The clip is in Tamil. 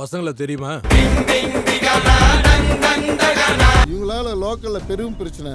பசங்களை தெரியுமா? இவங்களால லோக்கல்ல பெரும் பிரச்சனை.